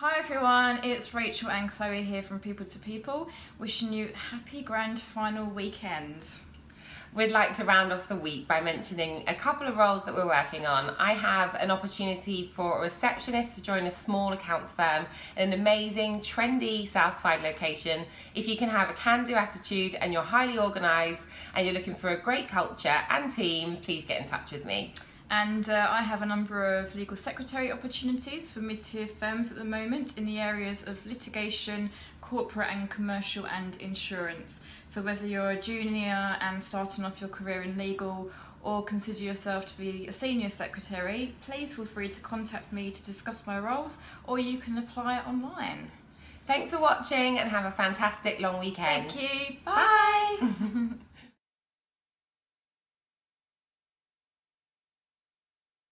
Hi everyone, it's Rachel and Chloe here from people2people, wishing you happy grand final weekend. We'd like to round off the week by mentioning a couple of roles that we're working on. I have an opportunity for a receptionist to join a small accounts firm in an amazing, trendy Southside location. If you can have a can do attitude and you're highly organised and you're looking for a great culture and team, please get in touch with me. And uh, I have a number of legal secretary opportunities for mid-tier firms at the moment in the areas of litigation, corporate and commercial and insurance. So whether you're a junior and starting off your career in legal or consider yourself to be a senior secretary, please feel free to contact me to discuss my roles or you can apply online. Thanks for watching and have a fantastic long weekend. Thank you. Bye. Bye.